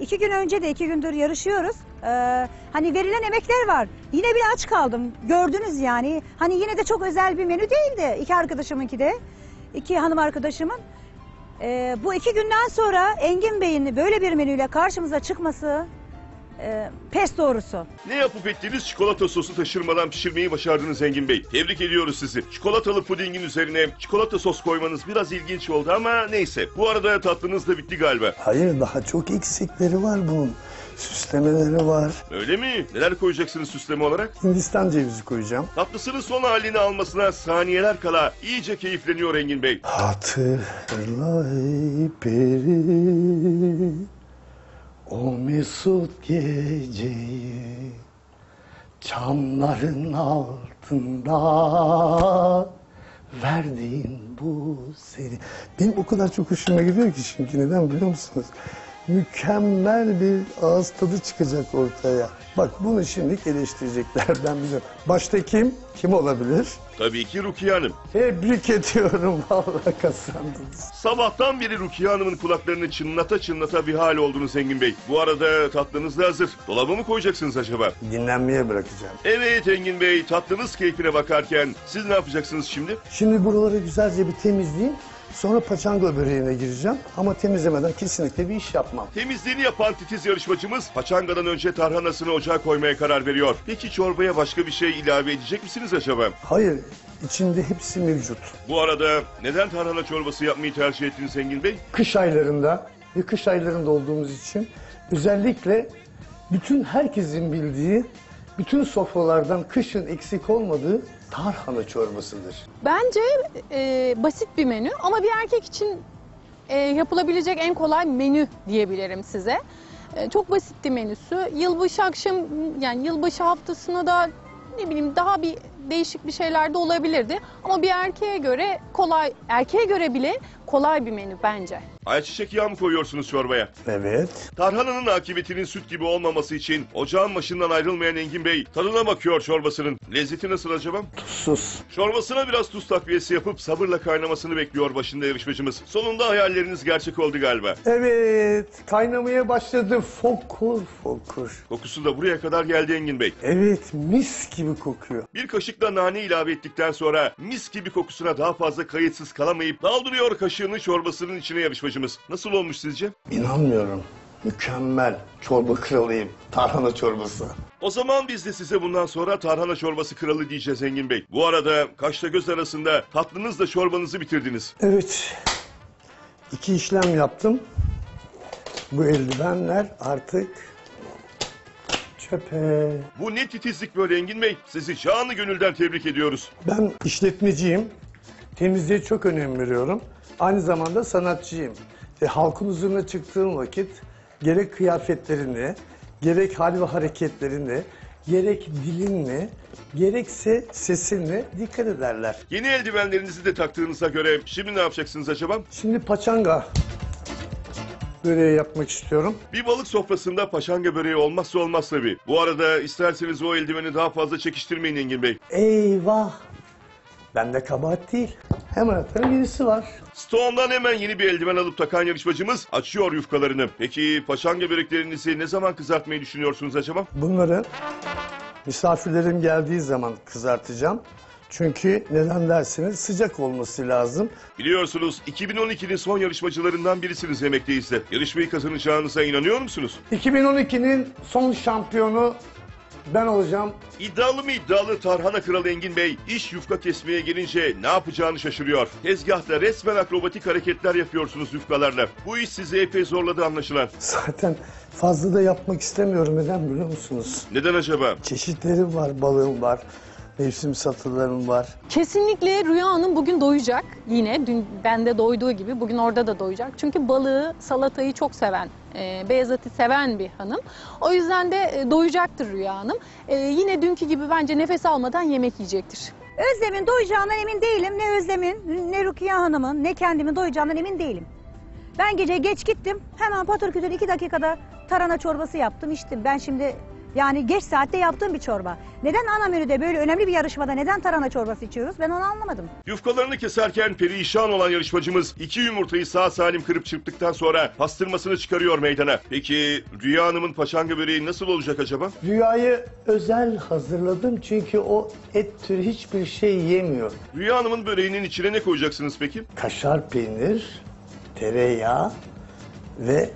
İki gün önce de iki gündür yarışıyoruz. Ee, hani verilen emekler var. Yine bile aç kaldım. Gördünüz yani. Hani yine de çok özel bir menü değildi. İki arkadaşımınki de. iki hanım arkadaşımın. Ee, bu iki günden sonra Engin Bey'in böyle bir menüyle karşımıza çıkması e, pes doğrusu. Ne yapıp ettiğiniz çikolata sosu taşırmadan pişirmeyi başardınız Engin Bey. Tebrik ediyoruz sizi. Çikolatalı pudingin üzerine çikolata sos koymanız biraz ilginç oldu ama neyse. Bu arada tatlınız da bitti galiba. Hayır daha çok eksikleri var bunun. Süslemeleri var. Öyle mi? Neler koyacaksınız süsleme olarak? Hindistan cevizi koyacağım. Tatlısının son halini almasına saniyeler kala iyice keyifleniyor Engin Bey. Hatırla ey peri o mesut geceyi çamların altında verdiğin bu seri. Benim o kadar çok hoşuma gidiyor ki çünkü neden biliyor musunuz? Mükemmel bir ağız tadı çıkacak ortaya. Bak bunu şimdi eleştirecekler ben biliyorum. Başta kim? Kim olabilir? Tabii ki Rukiye Hanım. Tebrik ediyorum vallahi kazandınız. Sabahtan beri Rukiye Hanım'ın kulaklarını çınlata çınlata bir hal oldunuz Engin Bey. Bu arada tatlınız da hazır. Dolaba mı koyacaksınız acaba? Dinlenmeye bırakacağım. Evet Engin Bey, tatlınız keyfine bakarken siz ne yapacaksınız şimdi? Şimdi buraları güzelce bir temizleyeyim. Sonra paçanga böreğine gireceğim. Ama temizlemeden kesinlikle bir iş yapmam. Temizliğini yapan titiz yarışmacımız paçangadan önce tarhanasını ocağa koymaya karar veriyor. Peki çorbaya başka bir şey ilave edecek misiniz acaba? Hayır, içinde hepsi mevcut. Bu arada neden tarhana çorbası yapmayı tercih ettiniz Engin Bey? Kış aylarında ve kış aylarında olduğumuz için özellikle bütün herkesin bildiği, bütün sofralardan kışın eksik olmadığı tarhana çorbasıdır. Bence e, basit bir menü ama bir erkek için e, yapılabilecek en kolay menü diyebilirim size. E, çok basitti menüsü. Yılbaşı akşam yani yılbaşı haftasına da ne bileyim daha bir değişik bir şeyler de olabilirdi. Ama bir erkeğe göre kolay, erkeğe göre bile kolay bir menü bence. Ayçiçek yağı mı koyuyorsunuz çorbaya? Evet. Tarhananın akıbetinin süt gibi olmaması için ocağın başından ayrılmayan Engin Bey tadına bakıyor çorbasının. Lezzeti nasıl acaba? Tuzsuz. Çorbasına biraz tuz takviyesi yapıp sabırla kaynamasını bekliyor başında yarışmacımız. Sonunda hayalleriniz gerçek oldu galiba. Evet, kaynamaya başladı. Fokur fokur. Kokusu da buraya kadar geldi Engin Bey. Evet, mis gibi kokuyor. Bir kaşıkla nane ilave ettikten sonra mis gibi kokusuna daha fazla kayıtsız kalamayıp daldırıyor kaşığını çorbasının içine yarışmacımız. Nasıl olmuş sizce? İnanmıyorum. Mükemmel. Çorba kralıyım. Tarhana çorbası. O zaman biz de size bundan sonra tarhana çorbası kralı diyeceğiz Engin Bey. Bu arada kaşla göz arasında tatlınızla çorbanızı bitirdiniz. Evet. İki işlem yaptım. Bu eldivenler artık çöpe. Bu ne titizlik böyle Engin Bey. Sizi canı gönülden tebrik ediyoruz. Ben işletmeciyim. Temizliğe çok önem veriyorum. Aynı zamanda sanatçıyım. E, halkın huzuruna çıktığım vakit gerek kıyafetlerini, gerek hal ve hareketlerini, gerek dilinle, gerekse sesinle dikkat ederler. Yeni eldivenlerinizi de taktığınıza göre şimdi ne yapacaksınız acaba? Şimdi paçanga böreği yapmak istiyorum. Bir balık sofrasında paşanga böreği olmazsa olmaz tabii. Bu arada isterseniz o eldiveni daha fazla çekiştirmeyin Engin Bey. Eyvah! Bende kabahat değil. Hemen atarım gerisi var. Stone'dan hemen yeni bir eldiven alıp takan yarışmacımız açıyor yufkalarını. Peki paşanga böreklerinizi ne zaman kızartmayı düşünüyorsunuz acaba? Bunları misafirlerim geldiği zaman kızartacağım. Çünkü neden derseniz sıcak olması lazım. Biliyorsunuz 2012'nin son yarışmacılarından birisiniz Yemekteyiz Yarışmayı kazanacağınıza inanıyor musunuz? 2012'nin son şampiyonu ben olacağım. İddialı mı iddialı Tarhana Kralı Engin Bey iş yufka kesmeye gelince ne yapacağını şaşırıyor. Tezgahta resmen akrobatik hareketler yapıyorsunuz yufkalarla. Bu iş sizi epey zorladı anlaşılan. Zaten fazla da yapmak istemiyorum. Neden biliyor musunuz? Neden acaba? Çeşitlerim var, balığım var, mevsim satılarım var. Kesinlikle Rüya Hanım bugün doyacak. Yine dün bende doyduğu gibi bugün orada da doyacak. Çünkü balığı, salatayı çok seven, e, beyaz eti seven bir hanım. O yüzden de e, doyacaktır Rüya Hanım. E, yine dünkü gibi bence nefes almadan yemek yiyecektir. Özlem'in doyacağından emin değilim. Ne Özlem'in, ne Rukiye Hanım'ın, ne kendimin doyacağından emin değilim. Ben gece geç gittim. Hemen patır kütür iki dakikada tarhana çorbası yaptım, içtim. Ben şimdi Yani geç saatte yaptığım bir çorba. Neden ana menüde böyle önemli bir yarışmada neden tarhana çorbası içiyoruz? Ben onu anlamadım. Yufkalarını keserken perişan olan yarışmacımız iki yumurtayı sağ salim kırıp çırptıktan sonra pastırmasını çıkarıyor meydana. Peki Rüya Hanım'ın paçanga böreği nasıl olacak acaba? Rüyayı özel hazırladım çünkü o et türü hiçbir şey yemiyor. Rüya Hanım'ın böreğinin içine ne koyacaksınız peki? Kaşar peynir, tereyağı ve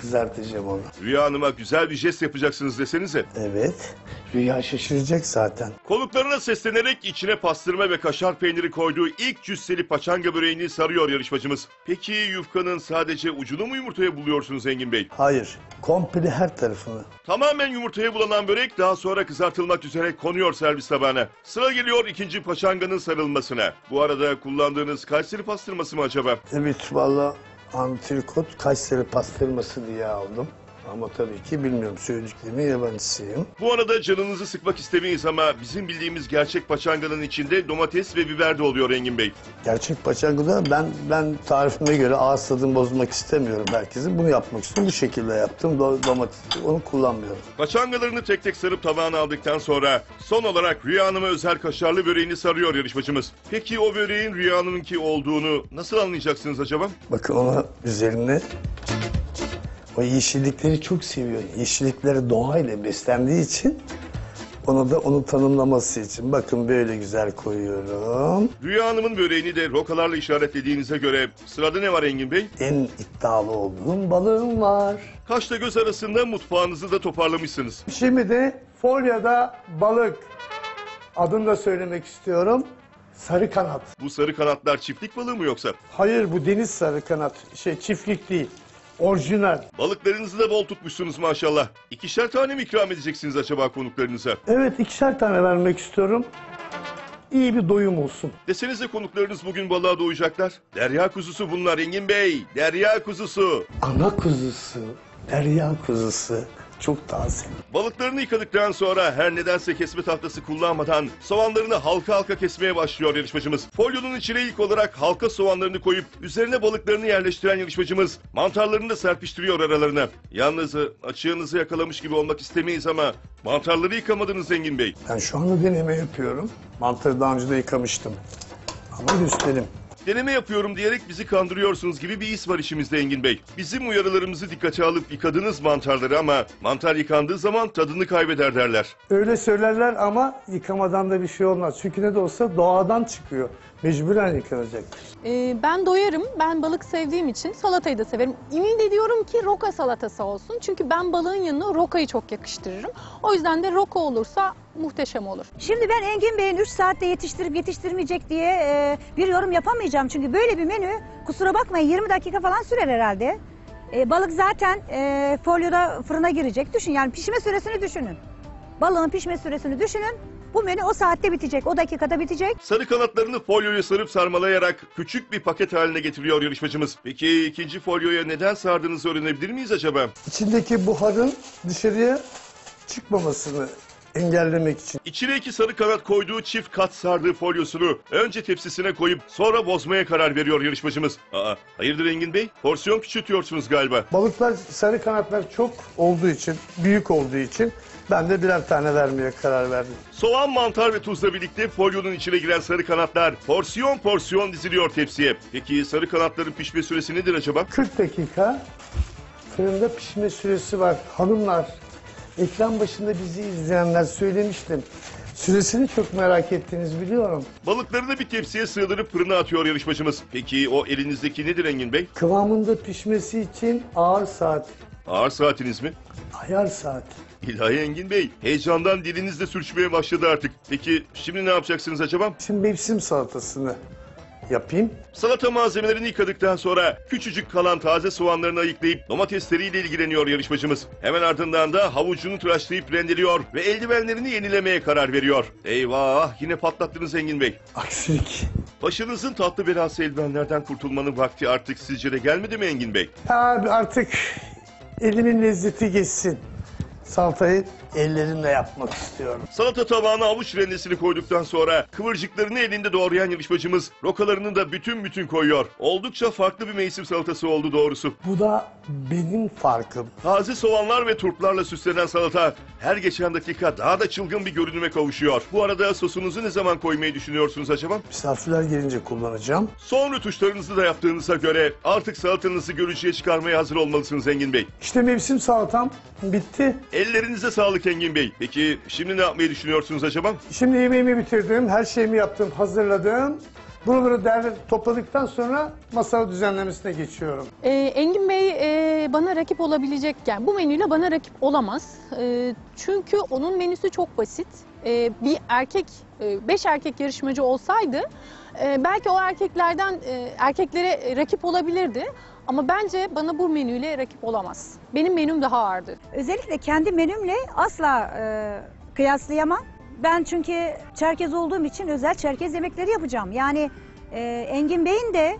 kızartacağım onu. Rüya Hanım'a güzel bir jest yapacaksınız desenize. Evet. Rüya şaşıracak zaten. Konuklarına seslenerek içine pastırma ve kaşar peyniri koyduğu ilk cüsseli paçanga böreğini sarıyor yarışmacımız. Peki yufkanın sadece ucunu mu yumurtaya buluyorsunuz Engin Bey? Hayır. Komple her tarafını. Tamamen yumurtaya bulanan börek daha sonra kızartılmak üzere konuyor servis tabağına. Sıra geliyor ikinci paçanganın sarılmasına. Bu arada kullandığınız Kayseri pastırması mı acaba? Evet valla antrikot Kayseri pastırması diye aldım. Ama tabii ki bilmiyorum söylediklerimin yabancısıyım. Bu arada canınızı sıkmak istemeyiz ama bizim bildiğimiz gerçek paçanganın içinde domates ve biber de oluyor Engin Bey. Gerçek paçangada ben ben tarifime göre ağız tadını bozmak istemiyorum herkesin. Bunu yapmak istiyorum. Bu şekilde yaptım. Do- domates onu kullanmıyorum. Paçangalarını tek tek sarıp tabağına aldıktan sonra son olarak Rüya Hanım'a özel kaşarlı böreğini sarıyor yarışmacımız. Peki o böreğin Rüya Hanım'ınki olduğunu nasıl anlayacaksınız acaba? Bakın ona üzerine o yeşillikleri çok seviyor. Yeşillikleri doğayla beslendiği için onu da onu tanımlaması için. Bakın böyle güzel koyuyorum. Rüya Hanım'ın böreğini de rokalarla işaretlediğinize göre sırada ne var Engin Bey? En iddialı olduğum balığım var. Kaşla göz arasında mutfağınızı da toparlamışsınız. Şimdi de folyada balık. Adını da söylemek istiyorum. Sarı kanat. Bu sarı kanatlar çiftlik balığı mı yoksa? Hayır bu deniz sarı kanat. Şey çiftlik değil. Orijinal. Balıklarınızı da bol tutmuşsunuz maşallah. İkişer tane mi ikram edeceksiniz acaba konuklarınıza? Evet ikişer tane vermek istiyorum. İyi bir doyum olsun. Desenize konuklarınız bugün balığa doyacaklar. Derya kuzusu bunlar Engin Bey. Derya kuzusu. Ana kuzusu, derya kuzusu çok taze. Balıklarını yıkadıktan sonra her nedense kesme tahtası kullanmadan soğanlarını halka halka kesmeye başlıyor yarışmacımız. Folyonun içine ilk olarak halka soğanlarını koyup üzerine balıklarını yerleştiren yarışmacımız mantarlarını da serpiştiriyor aralarına. Yalnız e, açığınızı yakalamış gibi olmak istemeyiz ama mantarları yıkamadınız Engin Bey. Ben şu anda deneme yapıyorum. Mantarı daha önce de yıkamıştım. Ama gösterim. Deneme yapıyorum diyerek bizi kandırıyorsunuz gibi bir his var işimizde Engin Bey. Bizim uyarılarımızı dikkate alıp yıkadınız mantarları ama mantar yıkandığı zaman tadını kaybeder derler. Öyle söylerler ama yıkamadan da bir şey olmaz. Çünkü ne de olsa doğadan çıkıyor. Mecburen yıkanacaktır. Ee, ben doyarım. Ben balık sevdiğim için salatayı da severim. Ümit ediyorum ki roka salatası olsun. Çünkü ben balığın yanına rokayı çok yakıştırırım. O yüzden de roka olursa muhteşem olur. Şimdi ben Engin Bey'in 3 saatte yetiştirip yetiştirmeyecek diye e, bir yorum yapamayacağım. Çünkü böyle bir menü kusura bakmayın 20 dakika falan sürer herhalde. E, balık zaten e, folyoda fırına girecek. Düşün yani pişme süresini düşünün. Balığın pişme süresini düşünün. Bu menü o saatte bitecek, o dakikada bitecek. Sarı kanatlarını folyoya sarıp sarmalayarak küçük bir paket haline getiriyor yarışmacımız. Peki ikinci folyoya neden sardığınızı öğrenebilir miyiz acaba? İçindeki buharın dışarıya çıkmamasını engellemek için. İçine iki sarı kanat koyduğu çift kat sardığı folyosunu önce tepsisine koyup sonra bozmaya karar veriyor yarışmacımız. Aa, hayırdır Engin Bey? Porsiyon küçültüyorsunuz galiba. Balıklar sarı kanatlar çok olduğu için, büyük olduğu için ben de birer tane vermeye karar verdim. Soğan, mantar ve tuzla birlikte folyonun içine giren sarı kanatlar porsiyon porsiyon diziliyor tepsiye. Peki sarı kanatların pişme süresi nedir acaba? 40 dakika fırında pişme süresi var. Hanımlar, ekran başında bizi izleyenler söylemiştim. Süresini çok merak ettiniz biliyorum. Balıklarını bir tepsiye sığdırıp fırına atıyor yarışmacımız. Peki o elinizdeki nedir Engin Bey? Kıvamında pişmesi için ağır saat, Ağır saatiniz mi? ayar saat. İlahi Engin Bey, heyecandan diliniz de sürçmeye başladı artık. Peki şimdi ne yapacaksınız acaba? Şimdi mevsim salatasını yapayım. Salata malzemelerini yıkadıktan sonra küçücük kalan taze soğanlarını ayıklayıp domatesleriyle ilgileniyor yarışmacımız. Hemen ardından da havucunu tıraşlayıp rendeliyor ve eldivenlerini yenilemeye karar veriyor. Eyvah yine patlattınız Engin Bey. Aksilik. Başınızın tatlı belası eldivenlerden kurtulmanın vakti artık sizce de gelmedi mi Engin Bey? Abi artık elimin lezzeti geçsin. Salatayı ellerimle yapmak istiyorum. Salata tabağına avuç rendesini koyduktan sonra kıvırcıklarını elinde doğrayan yarışmacımız rokalarını da bütün bütün koyuyor. Oldukça farklı bir mevsim salatası oldu doğrusu. Bu da benim farkım. Taze soğanlar ve turplarla süslenen salata her geçen dakika daha da çılgın bir görünüme kavuşuyor. Bu arada sosunuzu ne zaman koymayı düşünüyorsunuz acaba? Misafirler gelince kullanacağım. Son rötuşlarınızı da yaptığınıza göre artık salatanızı görücüye çıkarmaya hazır olmalısınız Engin Bey. İşte mevsim salatam bitti. Ellerinize sağlık Engin Bey. Peki şimdi ne yapmayı düşünüyorsunuz acaba? Şimdi yemeğimi bitirdim, her şeyimi yaptım, hazırladım. Buraları derli topladıktan sonra masa düzenlemesine geçiyorum. Ee, Engin Bey e, bana rakip olabilecek, yani bu menüyle bana rakip olamaz. E, çünkü onun menüsü çok basit. E, bir erkek, e, beş erkek yarışmacı olsaydı e, belki o erkeklerden e, erkeklere rakip olabilirdi. Ama bence bana bu menüyle rakip olamaz. Benim menüm daha ağırdır. Özellikle kendi menümle asla e, kıyaslayamam. Ben çünkü Çerkez olduğum için özel Çerkez yemekleri yapacağım. Yani e, Engin Bey'in de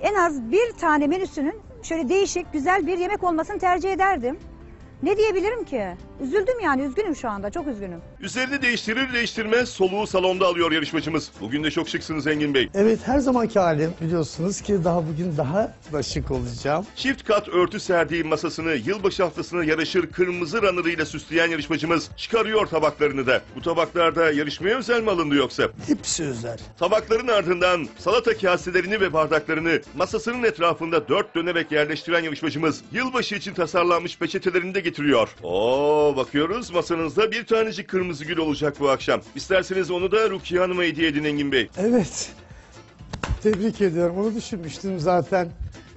en az bir tane menüsünün şöyle değişik, güzel bir yemek olmasını tercih ederdim. Ne diyebilirim ki? Üzüldüm yani, üzgünüm şu anda, çok üzgünüm. Üzerini değiştirir değiştirmez soluğu salonda alıyor yarışmacımız. Bugün de çok şıksınız Engin Bey. Evet her zamanki halim biliyorsunuz ki daha bugün daha da şık olacağım. Çift kat örtü serdiği masasını yılbaşı haftasına yaraşır kırmızı runner'ıyla süsleyen yarışmacımız çıkarıyor tabaklarını da. Bu tabaklarda yarışmaya özel mi alındı yoksa? Hepsi özel. Tabakların ardından salata kaselerini ve bardaklarını masasının etrafında dört dönerek yerleştiren yarışmacımız yılbaşı için tasarlanmış peçetelerini de getiriyor. Oo bakıyoruz masanızda bir tanecik kırmızı gül olacak bu akşam. İsterseniz onu da Rukiye Hanım'a hediye edin Engin Bey. Evet. Tebrik ediyorum. Onu düşünmüştüm zaten.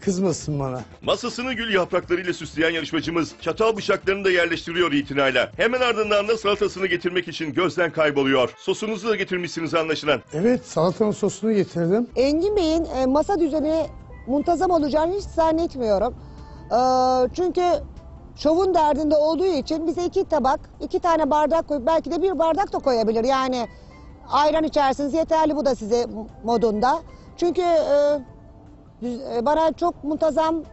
Kızmasın bana. Masasını gül yapraklarıyla süsleyen yarışmacımız çatal bıçaklarını da yerleştiriyor itinayla. Hemen ardından da salatasını getirmek için gözden kayboluyor. Sosunuzu da getirmişsiniz anlaşılan. Evet salatanın sosunu getirdim. Engin Bey'in e, masa düzeni muntazam olacağını hiç zannetmiyorum. E, çünkü şovun derdinde olduğu için bize iki tabak, iki tane bardak koyup belki de bir bardak da koyabilir. Yani ayran içersiniz yeterli bu da size modunda. Çünkü e, e, bana çok muntazam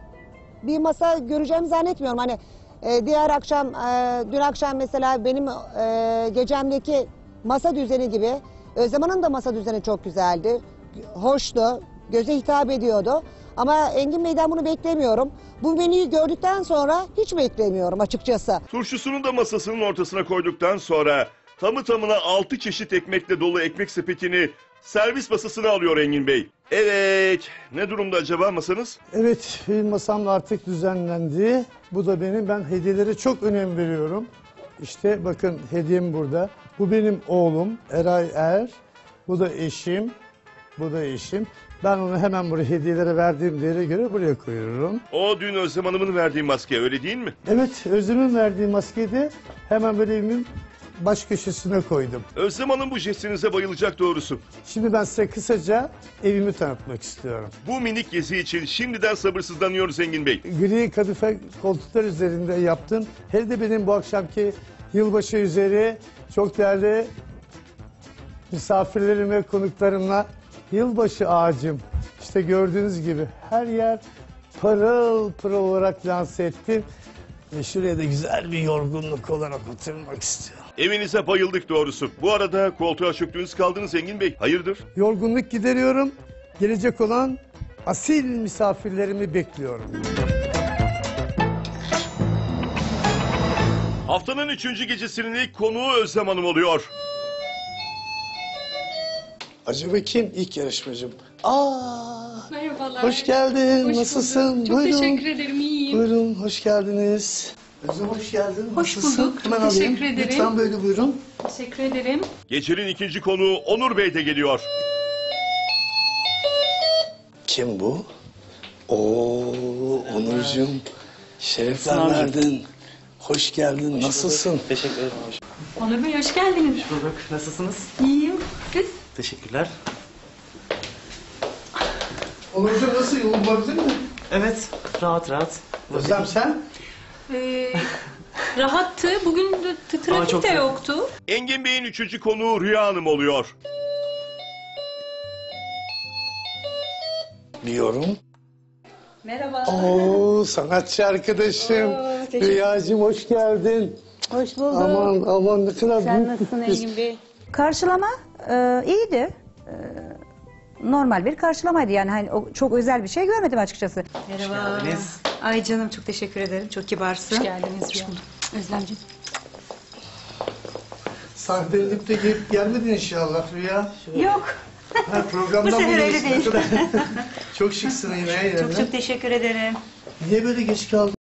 bir masa göreceğimi zannetmiyorum. Hani e, diğer akşam, e, dün akşam mesela benim e, gecemdeki masa düzeni gibi Özlem Hanım'ın da masa düzeni çok güzeldi. Hoştu, göze hitap ediyordu. Ama Engin Bey'den bunu beklemiyorum. Bu menüyü gördükten sonra hiç beklemiyorum açıkçası. Turşusunu da masasının ortasına koyduktan sonra tamı tamına 6 çeşit ekmekle dolu ekmek sepetini servis masasına alıyor Engin Bey. Evet, ne durumda acaba masanız? Evet benim masam da artık düzenlendi. Bu da benim. Ben hediyelere çok önem veriyorum. İşte bakın hediyem burada. Bu benim oğlum Eray Er. Bu da eşim. Bu da eşim. Ben onu hemen buraya hediyelere verdiğim değere göre buraya koyuyorum. O dün Özlem Hanım'ın verdiği maske öyle değil mi? Evet Özlem'in verdiği maskeyi de hemen böyle evimin baş köşesine koydum. Özlem Hanım bu jestinize bayılacak doğrusu. Şimdi ben size kısaca evimi tanıtmak istiyorum. Bu minik gezi için şimdiden sabırsızlanıyoruz Engin Bey. Gri kadife koltuklar üzerinde yaptım. Hele de benim bu akşamki yılbaşı üzeri çok değerli misafirlerim ve konuklarımla yılbaşı ağacım. İşte gördüğünüz gibi her yer pırıl pırıl olarak lanse ettim. Ve şuraya da güzel bir yorgunluk olarak oturmak istiyorum. Evinize bayıldık doğrusu. Bu arada koltuğa çöktüğünüz kaldınız Engin Bey. Hayırdır? Yorgunluk gideriyorum. Gelecek olan asil misafirlerimi bekliyorum. Haftanın üçüncü gecesinin ilk konuğu Özlem Hanım oluyor. Acaba kim ilk yarışmacım? Aa, Merhabalar. hoş geldin. Hoş Nasılsın? bulduk. Çok Buyurun. teşekkür ederim. iyiyim. Buyurun, hoş geldiniz. Özlem hoş geldin. Hoş Nasılsın? bulduk, çok Hemen alayım. teşekkür ederim. Lütfen böyle buyurun. Teşekkür ederim. Gecenin ikinci konuğu Onur Bey de geliyor. Kim bu? Oo, Onurcuğum. Şerefler verdin. Hoş geldin. Nasılsın? Teşekkür ederim. Hoş Onur Bey hoş geldiniz. bulduk. Nasılsınız? İyiyim. Siz? Teşekkürler. Onurcuğum nasıl? Yolun bulabildin mi? Evet, rahat rahat. Özlem sen? Ee, rahattı. Bugün de t- Aa, trafik çok de güzel. yoktu. Engin Bey'in üçüncü konuğu Rüya Hanım oluyor. Diyorum. Merhaba. Oo, sanatçı arkadaşım. Oo, teşekkür- Rüyacığım hoş geldin. Hoş bulduk. Aman aman ne kadar Sen büyük nasılsın sürpriz. Engin Bey? Karşılama e, iyiydi. E, normal bir karşılamaydı yani hani o, çok özel bir şey görmedim açıkçası. Merhaba. geldiniz. Ay canım çok teşekkür ederim. Çok kibarsın. Hoş geldiniz. Hoş Özlemciğim. Sahneye inip de gelip gelmedin inşallah Rüya. Yok. Ha, programdan Bu sefer öyle buluyorsun. değil. çok şıksın yine. Çok çok teşekkür ederim. Niye böyle geç kaldın?